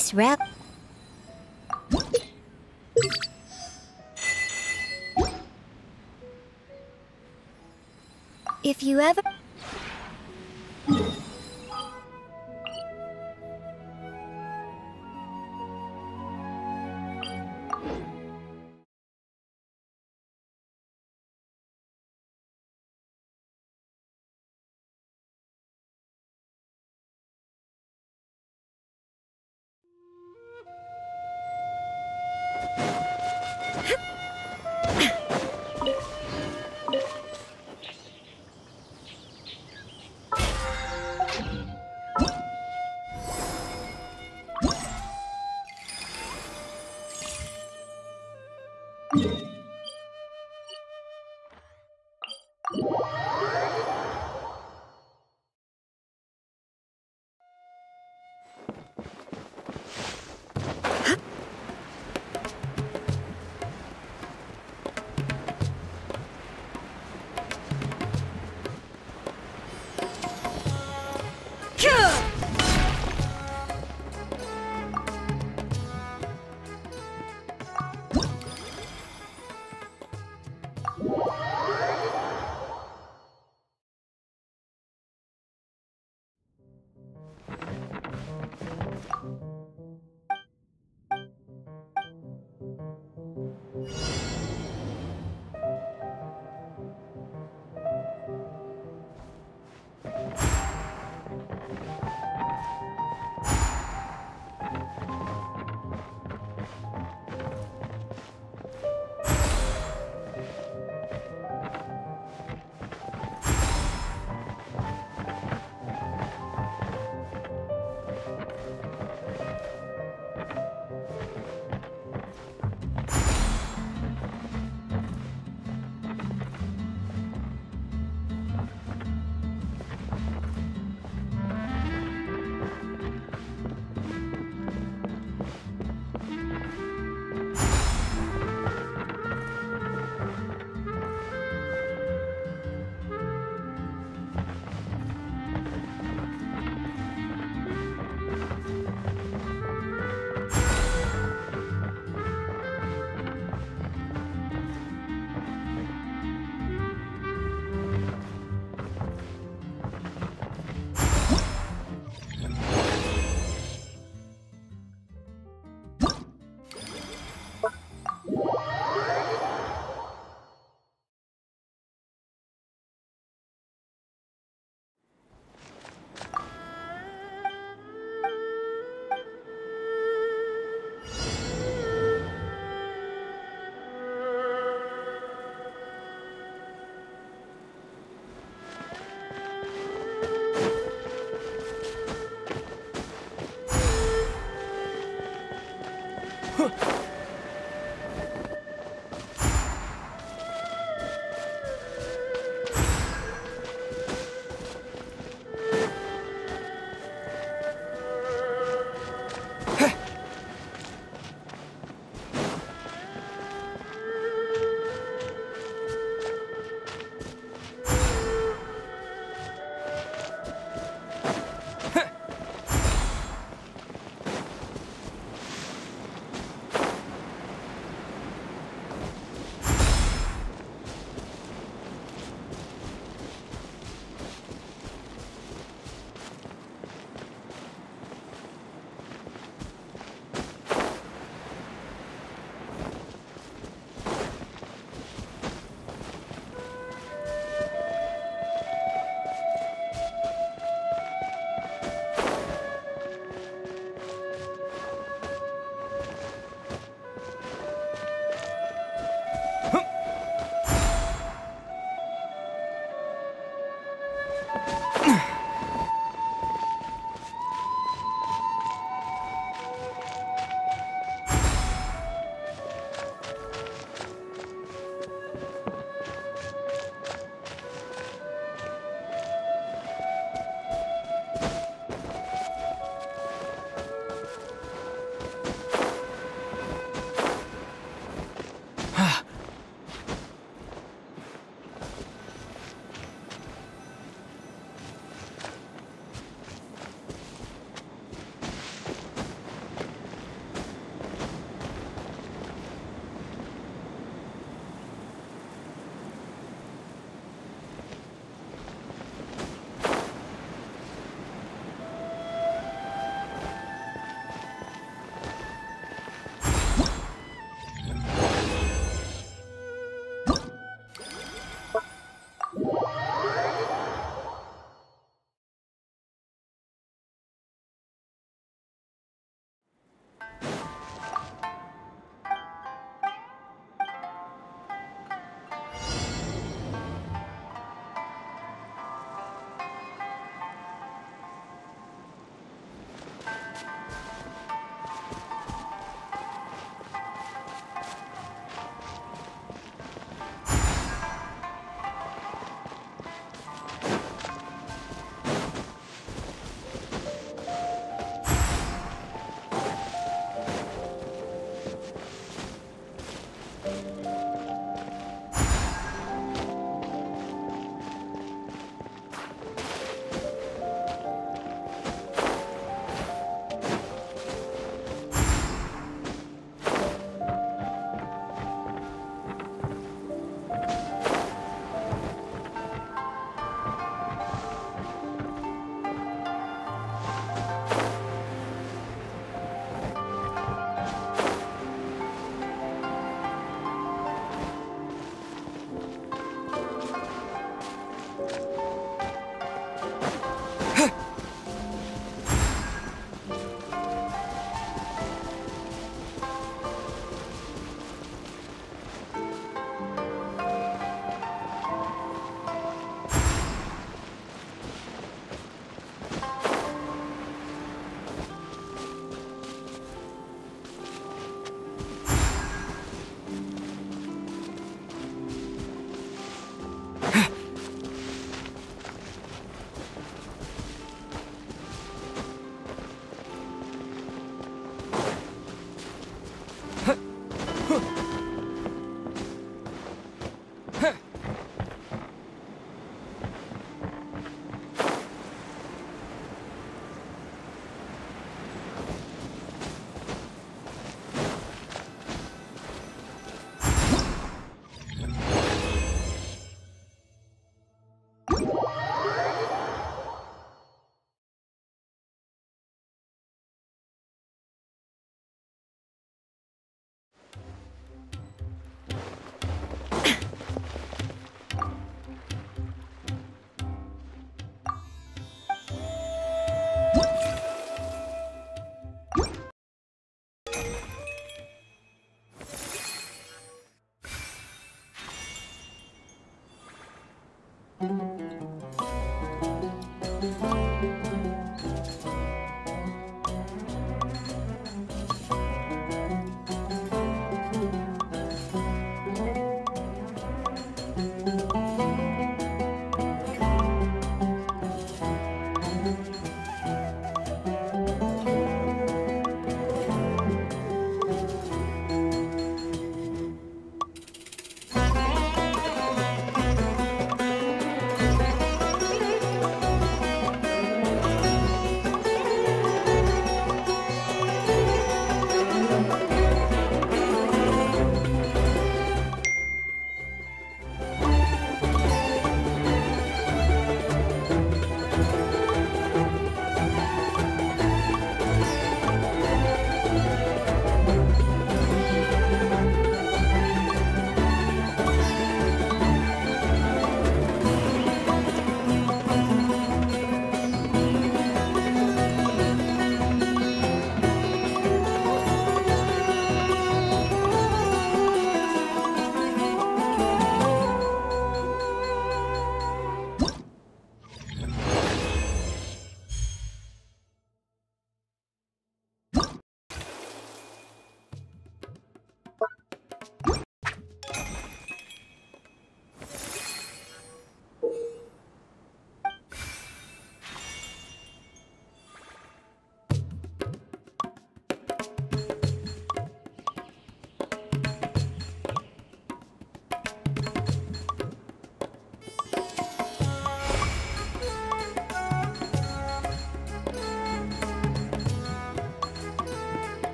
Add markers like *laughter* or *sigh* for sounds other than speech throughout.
This rep. If you ever.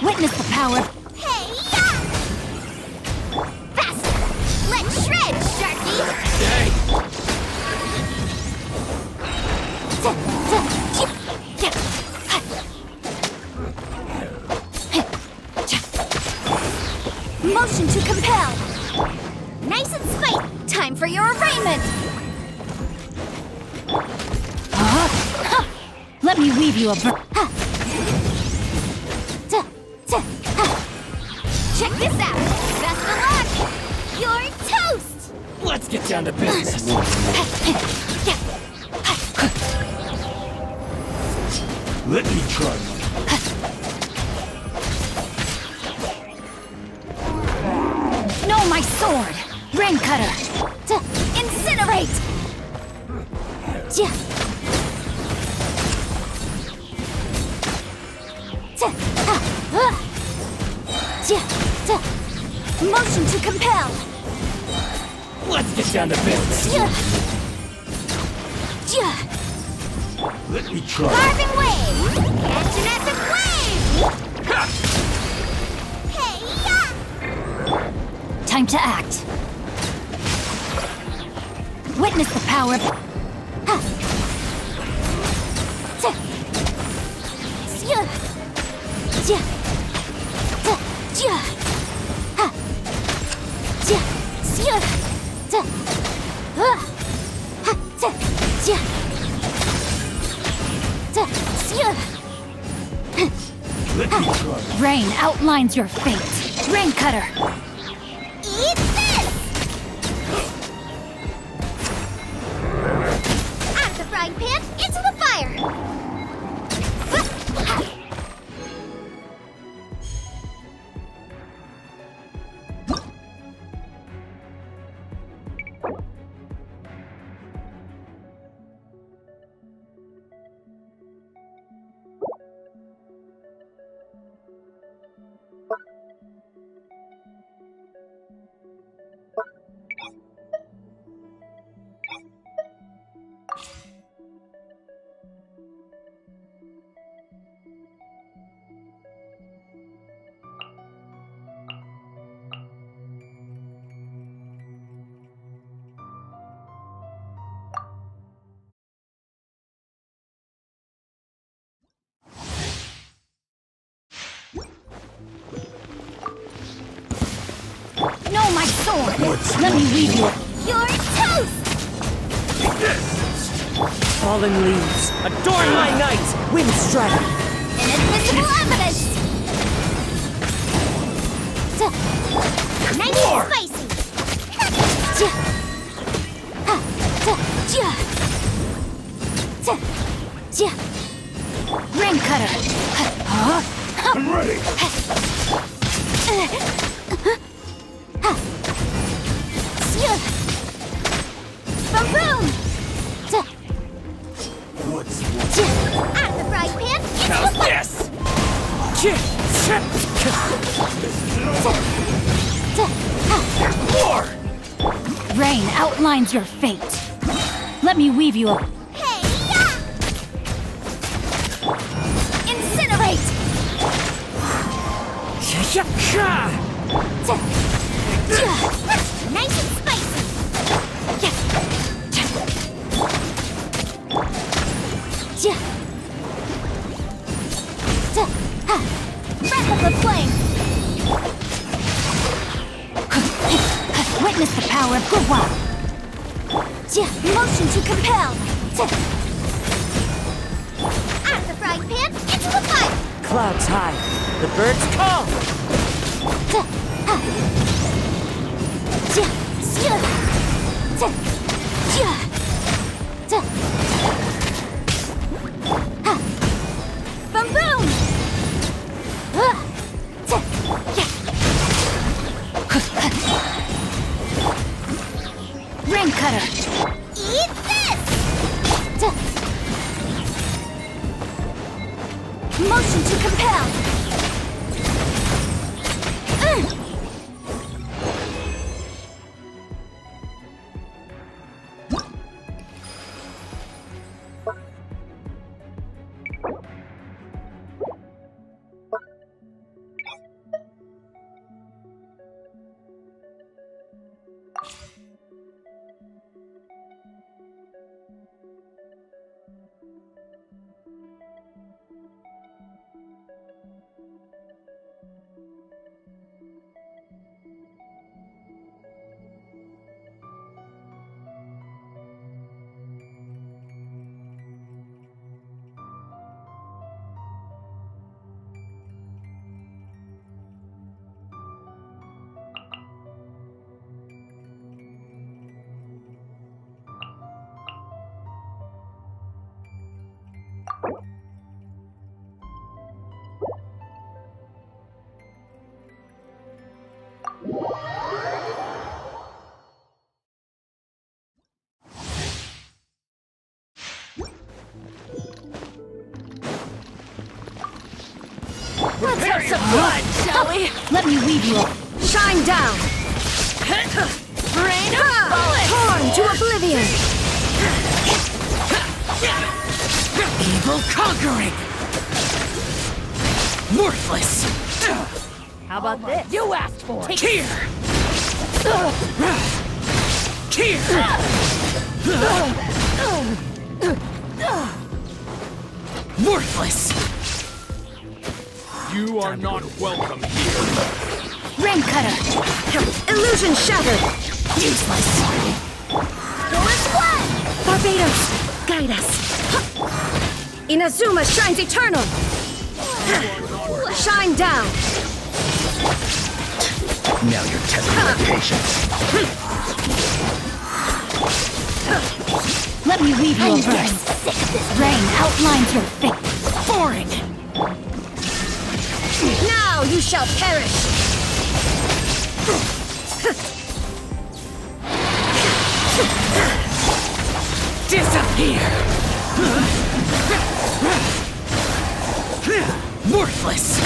Witness the power. Hey, ya! Faster! Let's shred, Sharky! Hey! Motion to compel! Nice and spite! Time for your arraignment! Uh-huh. Huh? Let me weave you a Rain outlines your fate. Rain cutter! Let me you. You're toast! Fallen leaves, adorn my night! Wind strider! Inadmissible evidence! Nice and spicy! Rain cutter! Huh? I'm ready. Uh. More! Rain outlines your fate. Let me weave you a- Hey, ya! Incinerate! Motion to compel! Out of the frying pan, into the fire! Clouds high, the birds call! Boom Let's have some fun, shall we? Let me weave you. Shine down! Rain of bullets! Torn to oblivion! Evil conquering! Worthless! How about this? You asked for it. Here! Here! Worthless! You are not welcome here. Rain cutter. Illusion shattered! Useless! Doors one! Barbatos, guide us! Inazuma shines eternal! Shine down! Now you're testing my patience. Let me weave you a verse. Rain outlines your fate. Boring! Now you shall perish! Disappear! Worthless!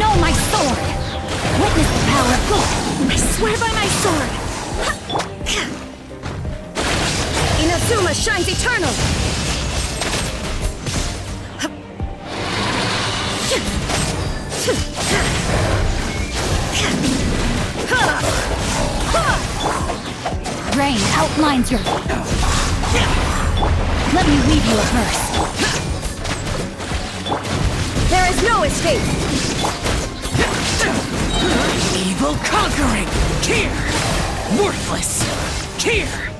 No, my sword! Witness the power of God! I swear by my sword! Inazuma shines eternal! Rain outlines your Let me weave you a verse. There is no escape! Evil conquering! Here! Worthless! Here!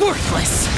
Worthless!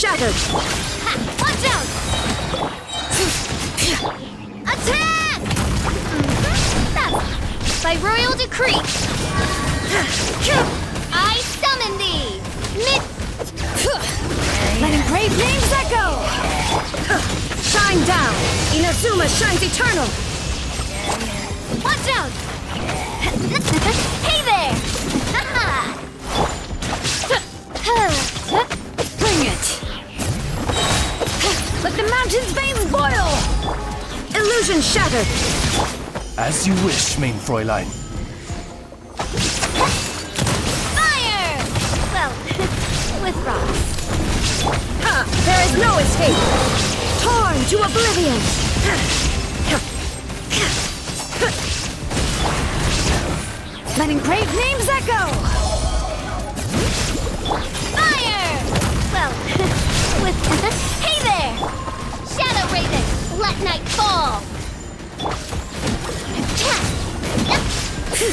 Shattered! As you wish, main Fräulein. Fire! Well, *laughs* with rocks. Ha! There is no escape! Torn to oblivion! Let engraved names echo! Fire! Well, *laughs* with... *laughs* hey there! Shadow Raven, let night fall! Hear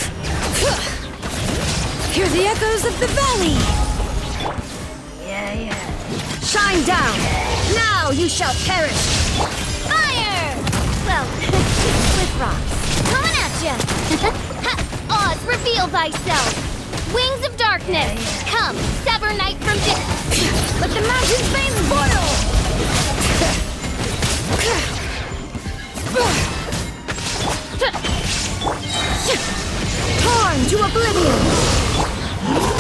the echoes of the valley! Yeah, yeah. Shine down! Now you shall perish! Fire! Well, *laughs* with rocks. Coming at ya! *laughs* Oz, reveal thyself! Wings of darkness! Come, sever night from day! Let the mountain's veins boil! *laughs* Torn to oblivion!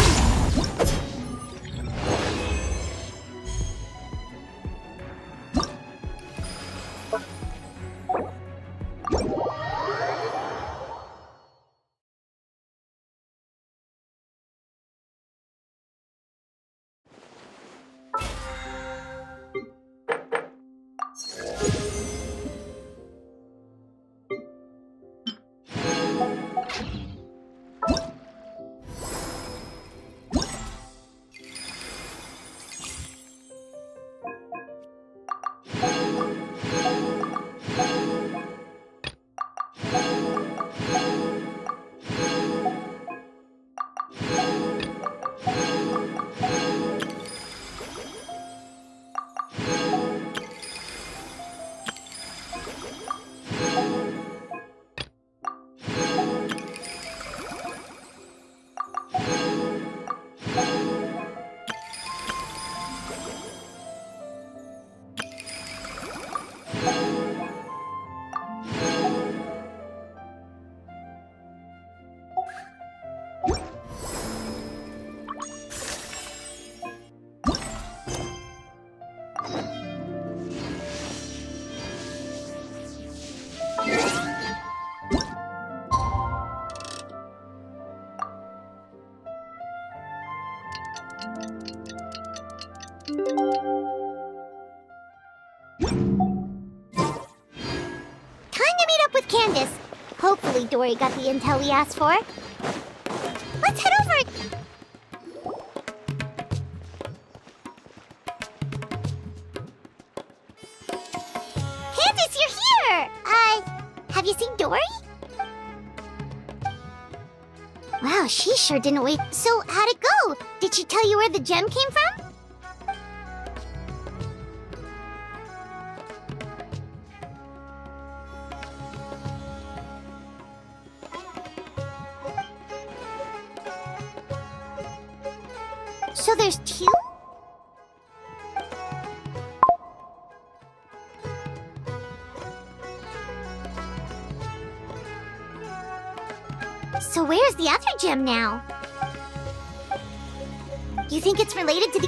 Dori got the intel we asked for. Let's head over. Candace, you're here! Uh, have you seen Dori? Wow, she sure didn't wait. So, how'd it go? Did she tell you where the gem came from? So where's the other gem now? You think it's related to the...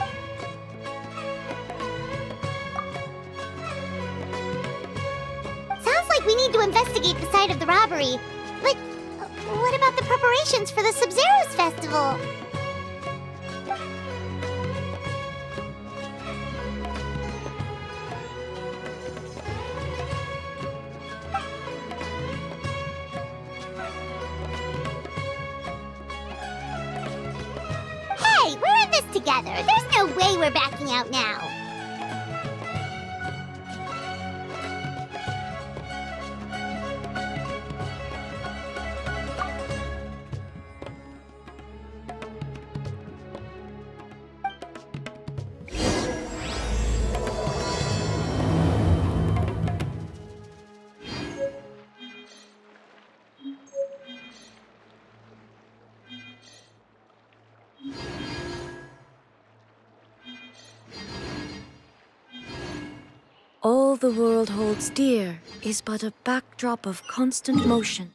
Sounds like we need to investigate the site of the robbery. But uh, what about the preparations for the Sabzeruz festival? The world holds dear is but a backdrop of constant motion.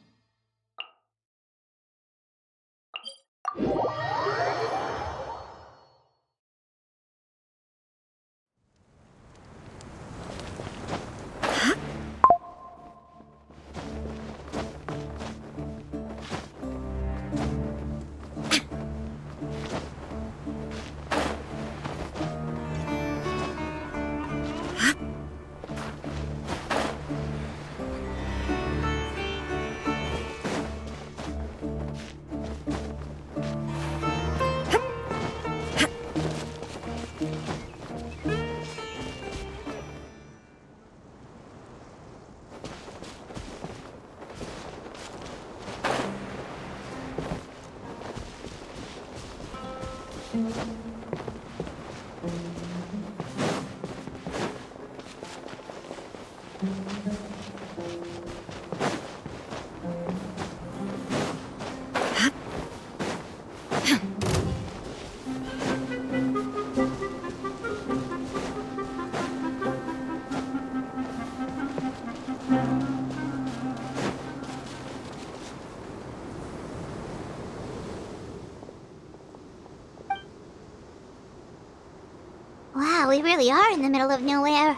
Really are in the middle of nowhere.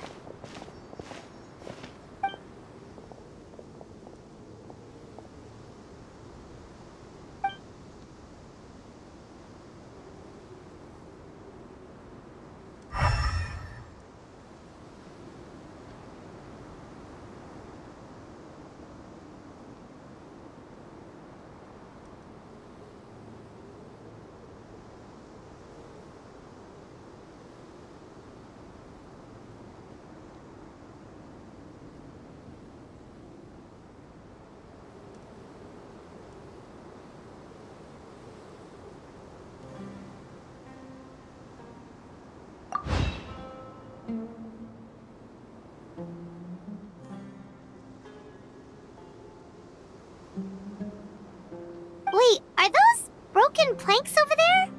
Wait, are those broken planks over there?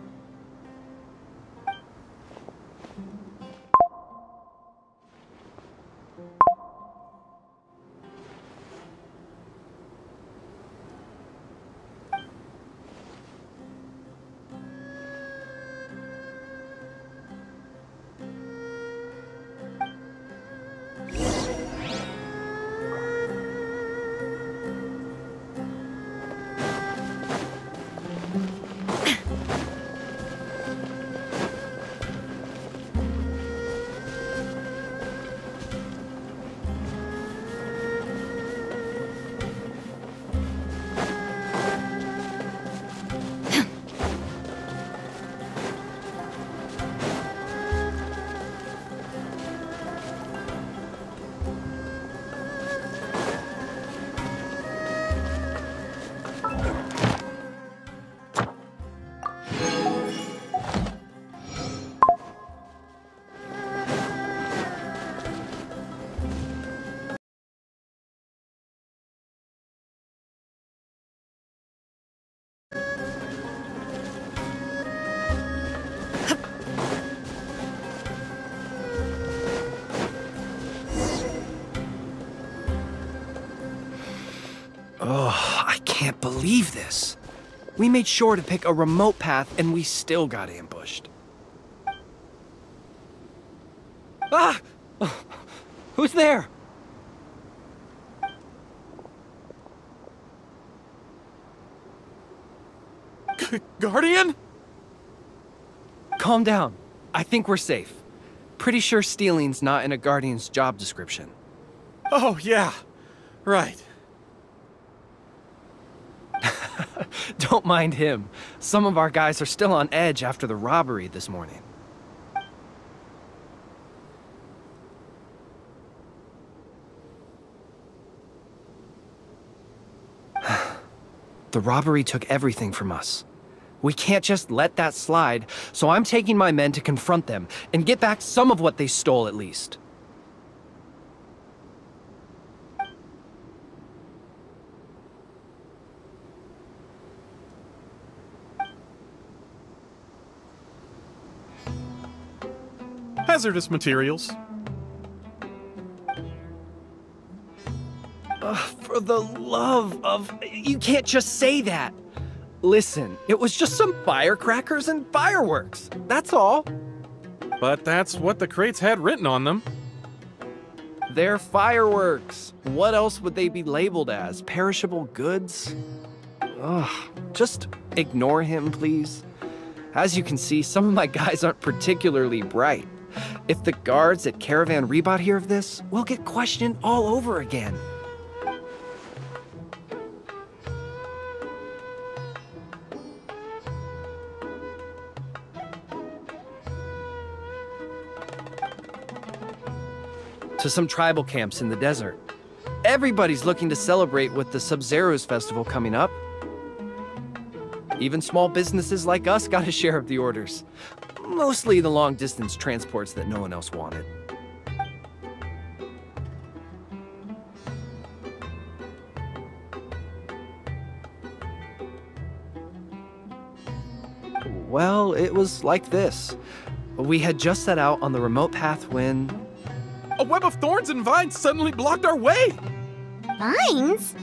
Can't believe this. We made sure to pick a remote path and we still got ambushed. Ah! Who's there? Guardian? Calm down. I think we're safe. Pretty sure stealing's not in a Guardian's job description. Oh, yeah. Right. *laughs* Don't mind him. Some of our guys are still on edge after the robbery this morning. *sighs* the robbery took everything from us. We can't just let that slide, so I'm taking my men to confront them and get back some of what they stole at least. Hazardous materials. For the love of. You can't just say that! Listen, it was just some firecrackers and fireworks. That's all. But that's what the crates had written on them. They're fireworks. What else would they be labeled as? Perishable goods? Ugh, just ignore him, please. As you can see, some of my guys aren't particularly bright. If the guards at Caravan Ribat hear of this, we'll get questioned all over again. To some tribal camps in the desert. Everybody's looking to celebrate with the Sabzeruz festival coming up. Even small businesses like us got a share of the orders mostly the long distance transports that no one else wanted. Well, it was like this. We had just set out on the remote path when... A web of thorns and vines suddenly blocked our way! Vines?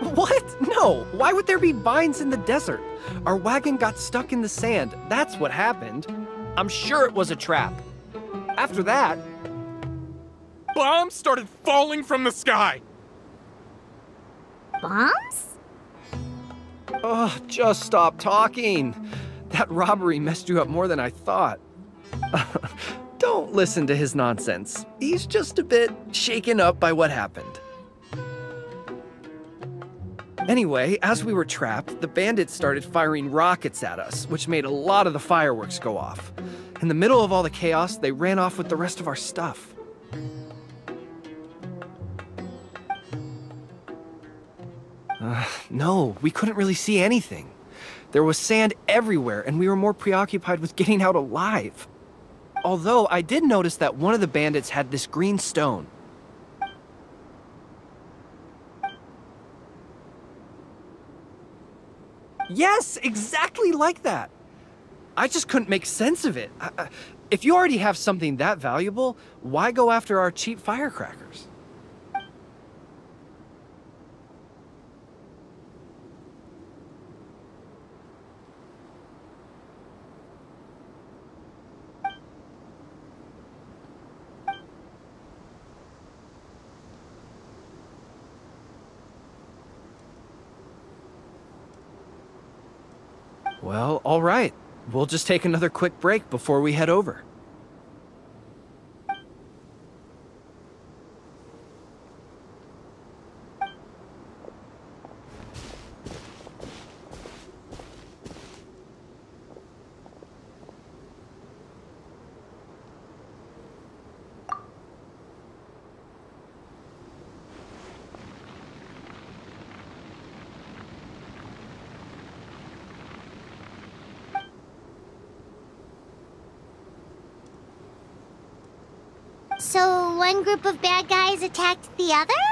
What? No! Why would there be vines in the desert? Our wagon got stuck in the sand. That's what happened. I'm sure it was a trap. After that, Bombs started falling from the sky! Bombs? oh, just stop talking. That robbery messed you up more than I thought. *laughs* Don't listen to his nonsense. He's just a bit shaken up by what happened. Anyway, as we were trapped, the bandits started firing rockets at us, which made a lot of the fireworks go off. In the middle of all the chaos, they ran off with the rest of our stuff. Uh, no, we couldn't really see anything. There was sand everywhere, and we were more preoccupied with getting out alive. Although I did notice that one of the bandits had this green stone. Yes, exactly like that. I just couldn't make sense of it. I, I, if you already have something that valuable, why go after our cheap firecrackers? Well, all right. We'll just take another quick break before we head over. So one group of bad guys attacked the other?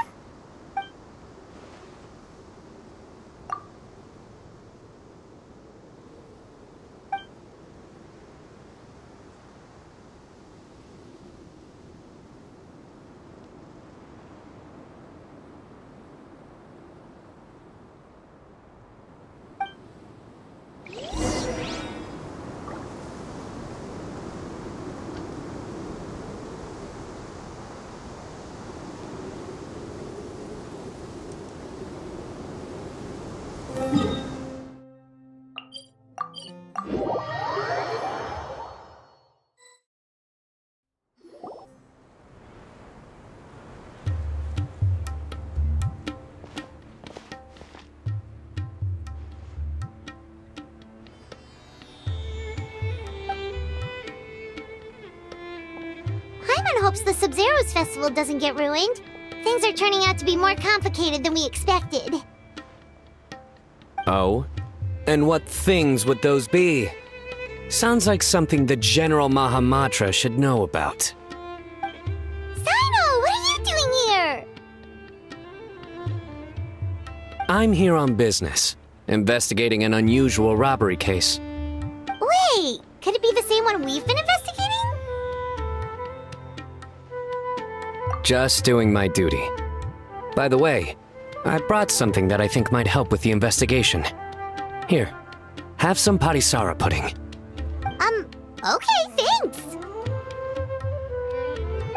Sabzeruz festival doesn't get ruined. Things are turning out to be more complicated than we expected. Oh? And what things would those be? Sounds like something the General Mahamatra should know about. Cyno, what are you doing here? I'm here on business, investigating an unusual robbery case. Just doing my duty. By the way, I brought something that I think might help with the investigation. Here, have some Padisarah pudding. Um, okay, thanks.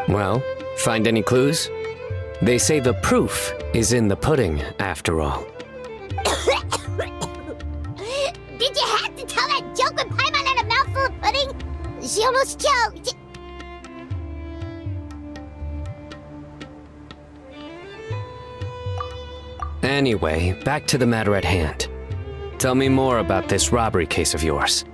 Well, find any clues? They say the proof is in the pudding, after all. Anyway, back to the matter at hand. Tell me more about this robbery case of yours.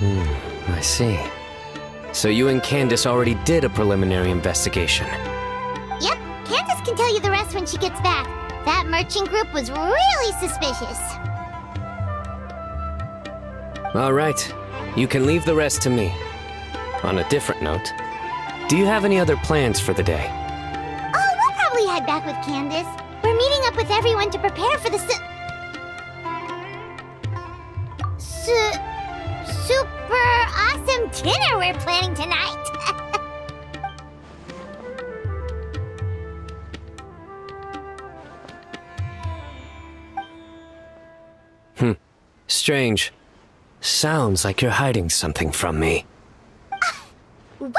Hmm, I see. So you and Candace already did a preliminary investigation. Yep, Candace can tell you the rest when she gets back. That merchant group was really suspicious. All right, you can leave the rest to me. On a different note, do you have any other plans for the day? Oh, we'll probably head back with Candace. We're meeting up with everyone to prepare for the su- su- super awesome dinner we're planning tonight. Hmm. Strange. Sounds like you're hiding something from me. what?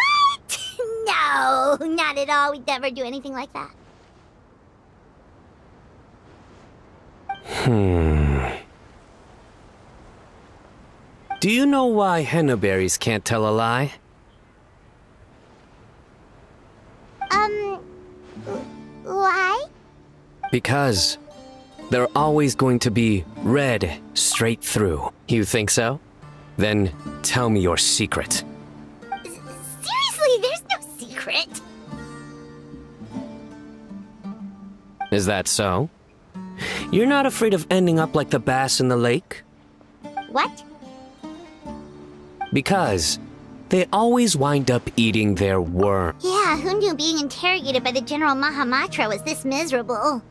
No, *laughs* not at all. We'd never do anything like that. Hmm. Do you know why henna berries can't tell a lie? Um, why? Because they're always going to be red straight through. You think so? Then tell me your secret. Is that so? You're not afraid of ending up like the bass in the lake? What? Because they always wind up eating their worm. Yeah, who knew being interrogated by the General Mahamatra was this miserable?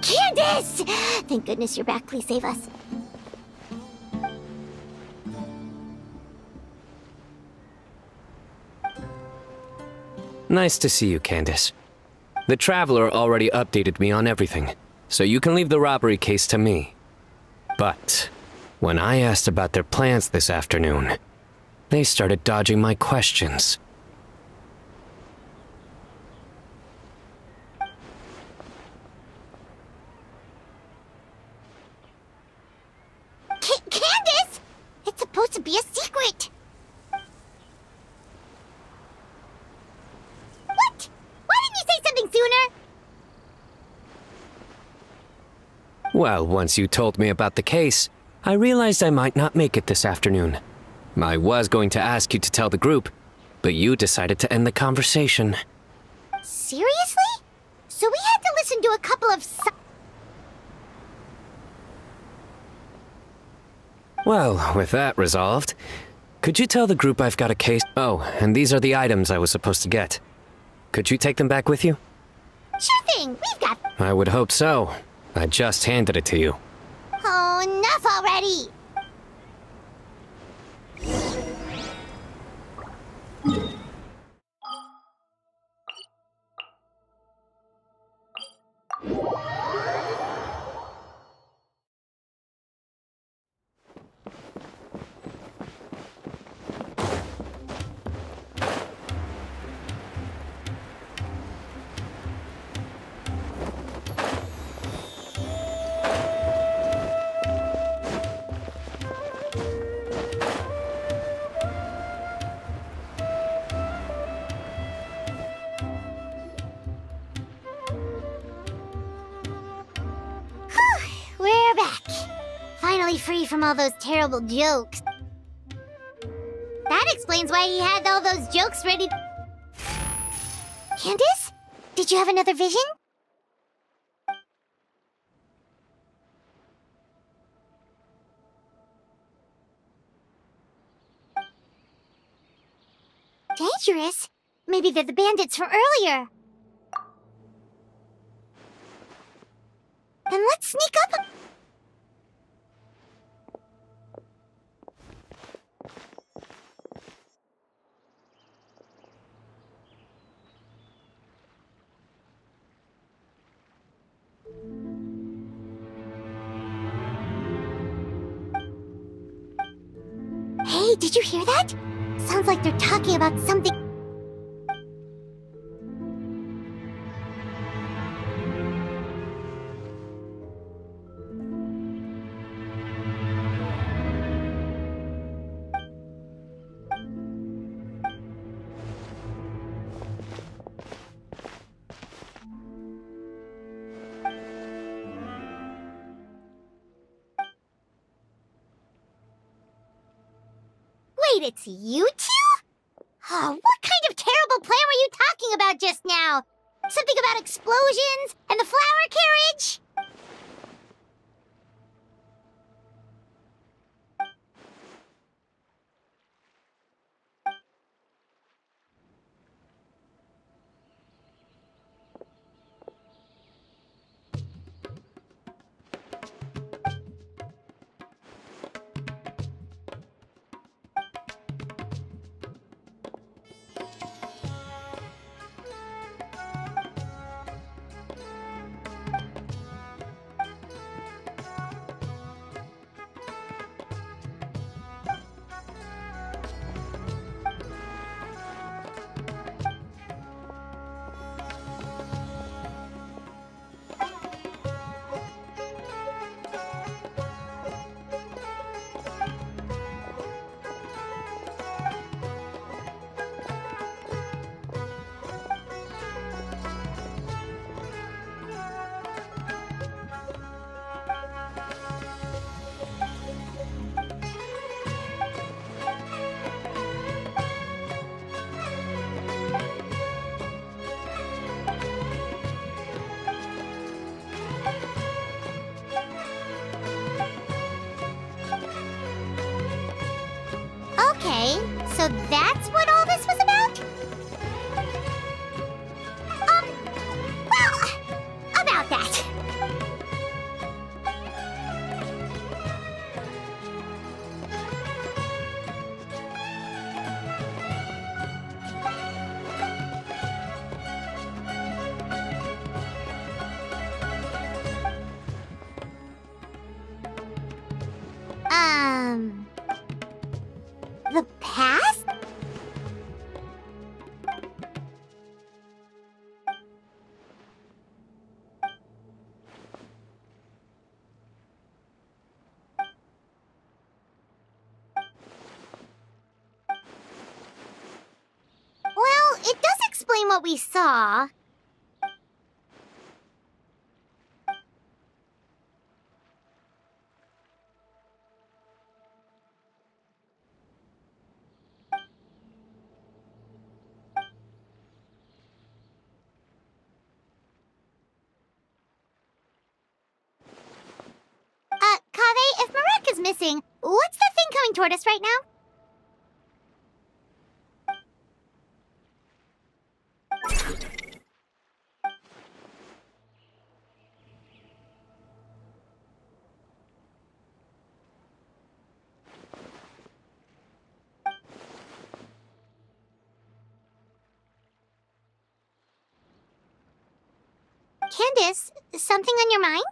Candace! Thank goodness you're back. Please save us. Nice to see you, Candace. The Traveler already updated me on everything, so you can leave the robbery case to me. But when I asked about their plans this afternoon, they started dodging my questions. Ca Candace! It's supposed to be a secret! What? Why didn't you say something sooner? Well, once you told me about the case, I realized I might not make it this afternoon. I was going to ask you to tell the group, but you decided to end the conversation. Seriously? So we had to listen to a couple of Well, with that resolved, could you tell the group I've got a case? Oh, and these are the items I was supposed to get. Could you take them back with you? Sure thing, we've got... I would hope so. I just handed it to you. Oh, enough already! From all those terrible jokes. That explains why he had all those jokes ready. Candace? Did you have another vision? Dangerous? Maybe they're the bandits from earlier. Then let's sneak did you hear that? Sounds like they're talking about something. You two? Oh, what kind of terrible plan were you talking about just now? Something about explosions that's what we saw. Uh, Kaveh, if Mehrak is missing, what's that thing coming toward us right now? Candace, something on your mind?